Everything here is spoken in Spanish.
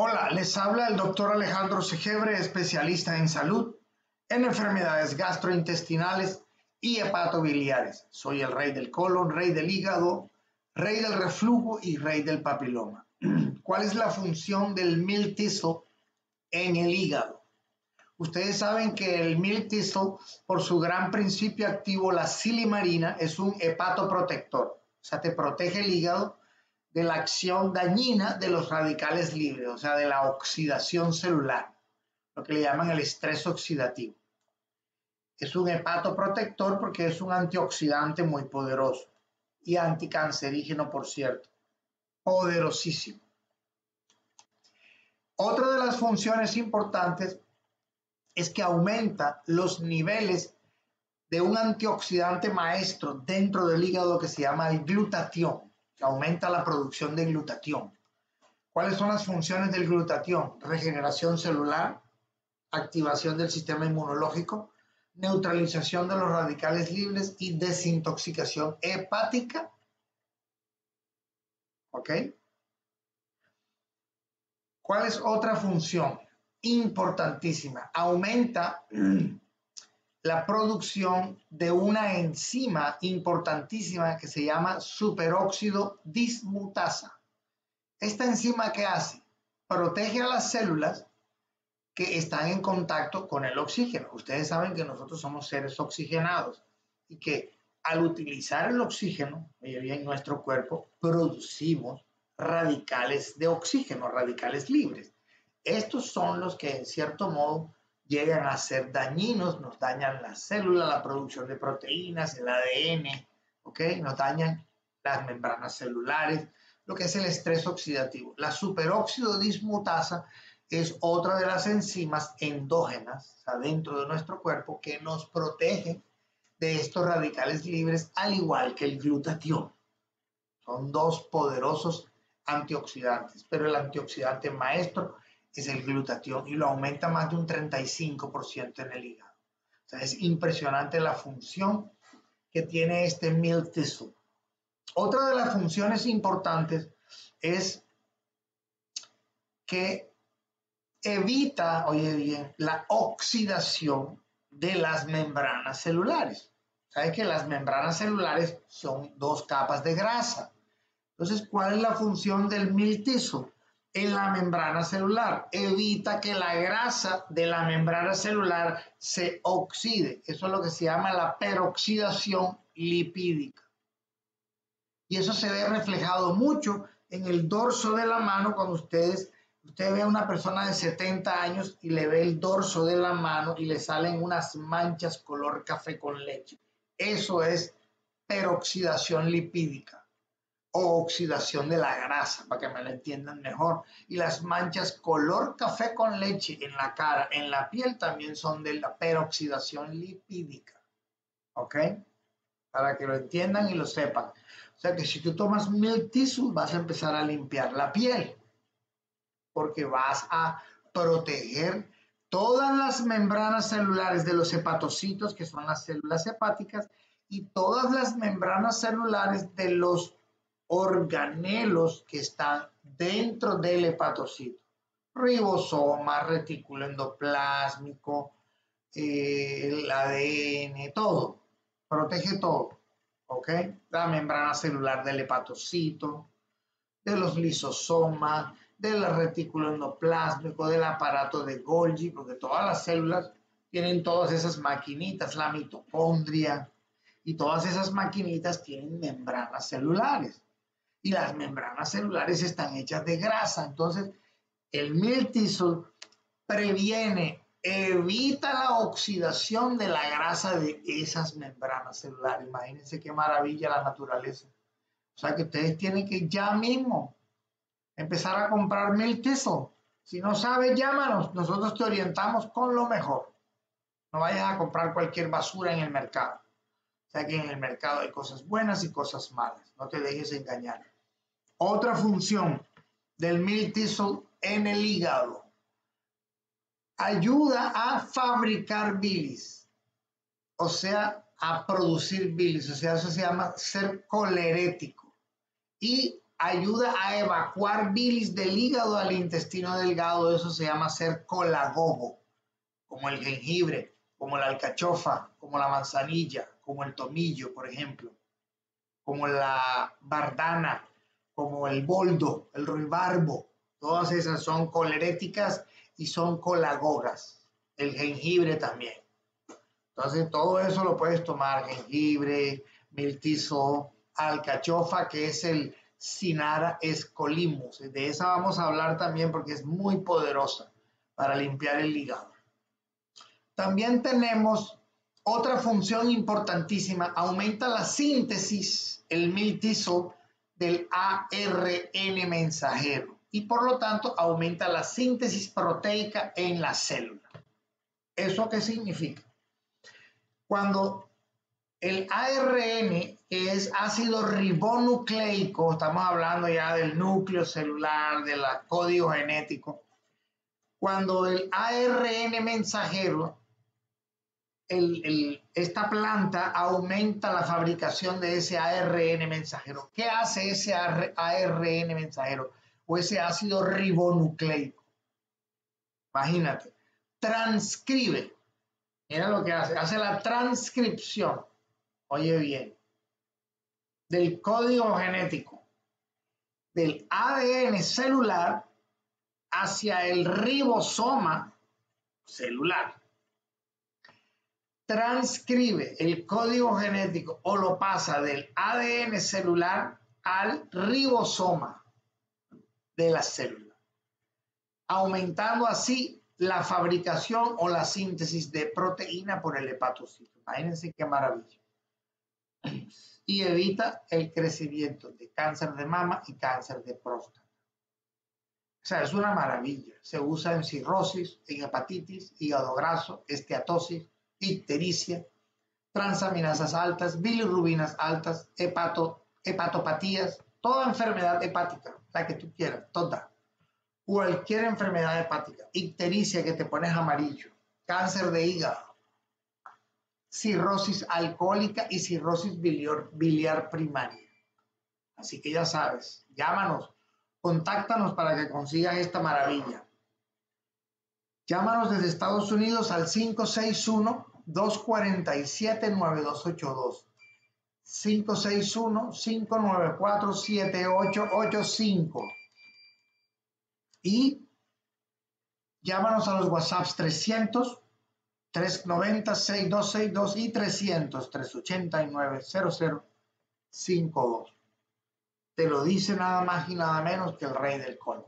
Hola, les habla el doctor Alejandro Segebre, especialista en salud, en enfermedades gastrointestinales y hepatobiliares. Soy el rey del colon, rey del hígado, rey del reflujo y rey del papiloma. ¿Cuál es la función del milk thistle en el hígado? Ustedes saben que el milk thistle, por su gran principio activo, la silimarina, es un hepatoprotector. O sea, te protege el hígado de la acción dañina de los radicales libres, o sea, de la oxidación celular, lo que le llaman el estrés oxidativo. Es un hepatoprotector porque es un antioxidante muy poderoso y anticancerígeno, por cierto. Poderosísimo. Otra de las funciones importantes es que aumenta los niveles de un antioxidante maestro dentro del hígado que se llama el glutatión aumenta la producción de glutatión. ¿Cuáles son las funciones del glutatión? Regeneración celular, activación del sistema inmunológico, neutralización de los radicales libres y desintoxicación hepática. ¿Ok? ¿Cuál es otra función importantísima? Aumenta la producción de una enzima importantísima que se llama superóxido dismutasa. Esta enzima que hace protege a las células que están en contacto con el oxígeno. Ustedes saben que nosotros somos seres oxigenados y que al utilizar el oxígeno en nuestro cuerpo producimos radicales de oxígeno, radicales libres. Estos son los que en cierto modo llegan a ser dañinos, nos dañan las células, la producción de proteínas, el ADN, ¿ok? Nos dañan las membranas celulares, lo que es el estrés oxidativo. La superóxido dismutasa es otra de las enzimas endógenas, o dentro de nuestro cuerpo, que nos protege de estos radicales libres, al igual que el glutatión. Son dos poderosos antioxidantes, pero el antioxidante maestro es el glutatión y lo aumenta más de un 35% en el hígado. O sea, es impresionante la función que tiene este milk thistle. Otra de las funciones importantes es que evita, oye bien, la oxidación de las membranas celulares. Sabes que las membranas celulares son dos capas de grasa. Entonces, ¿cuál es la función del thistle? En la membrana celular. Evita que la grasa de la membrana celular se oxide. Eso es lo que se llama la peroxidación lipídica. Y eso se ve reflejado mucho en el dorso de la mano cuando ustedes, usted ve a una persona de 70 años y le ve el dorso de la mano y le salen unas manchas color café con leche. Eso es peroxidación lipídica o oxidación de la grasa, para que me lo entiendan mejor. Y las manchas color café con leche en la cara, en la piel, también son de la peroxidación lipídica. ¿Ok? Para que lo entiendan y lo sepan. O sea que si tú tomas milk tissue, vas a empezar a limpiar la piel. Porque vas a proteger todas las membranas celulares de los hepatocitos, que son las células hepáticas, y todas las membranas celulares de los organelos que están dentro del hepatocito. Ribosoma, retículo endoplásmico, eh, el ADN, todo. Protege todo. ¿Ok? La membrana celular del hepatocito, de los lisosomas, del retículo endoplásmico, del aparato de Golgi, porque todas las células tienen todas esas maquinitas, la mitocondria, y todas esas maquinitas tienen membranas celulares y las membranas celulares están hechas de grasa. Entonces, el miltisol previene, evita la oxidación de la grasa de esas membranas celulares. Imagínense qué maravilla la naturaleza. O sea que ustedes tienen que ya mismo empezar a comprar miltisol. Si no sabes, llámanos. Nosotros te orientamos con lo mejor. No vayas a comprar cualquier basura en el mercado. O sea que en el mercado hay cosas buenas y cosas malas. No te dejes engañar. Otra función del miltisol en el hígado. Ayuda a fabricar bilis. O sea, a producir bilis. O sea, eso se llama ser colerético. Y ayuda a evacuar bilis del hígado al intestino delgado, eso se llama ser colagogo, como el jengibre, como la alcachofa, como la manzanilla, como el tomillo, por ejemplo, como la bardana, como el boldo, el ruibarbo, todas esas son coleréticas y son colagogas. El jengibre también. Entonces, todo eso lo puedes tomar, jengibre, miltizo, alcachofa, que es el Sinara escolimus. De esa vamos a hablar también porque es muy poderosa para limpiar el hígado. También tenemos otra función importantísima, aumenta la síntesis, el miltizo, del ARN mensajero y por lo tanto aumenta la síntesis proteica en la célula. ¿Eso qué significa? Cuando el ARN es ácido ribonucleico, estamos hablando ya del núcleo celular, del código genético. Cuando el ARN mensajero, esta planta aumenta la fabricación de ese ARN mensajero. ¿Qué hace ese ARN mensajero o ese ácido ribonucleico? Imagínate, transcribe. Mira lo que hace, hace la transcripción oye bien, del código genético del ADN celular hacia el ribosoma celular. Transcribe el código genético o lo pasa del ADN celular al ribosoma de la célula, aumentando así la fabricación o la síntesis de proteína por el hepatocito. Imagínense qué maravilla y evita el crecimiento de cáncer de mama y cáncer de próstata. O sea, es una maravilla. Se usa en cirrosis, en hepatitis, hígado graso, esteatosis, ictericia, transaminasas altas, bilirrubinas altas, hepato, hepatopatías, toda enfermedad hepática, la que tú quieras, toda. Cualquier enfermedad hepática, ictericia que te pones amarillo, cáncer de hígado, cirrosis alcohólica y cirrosis biliar, primaria. Así que ya sabes, llámanos, contáctanos para que consigas esta maravilla. Llámanos desde Estados Unidos al 561-247-9282. 561-594-7885. Y llámanos a los WhatsApps 300 390 6262 y 300 389 0052. Te lo dice nada más y nada menos que el rey del colon.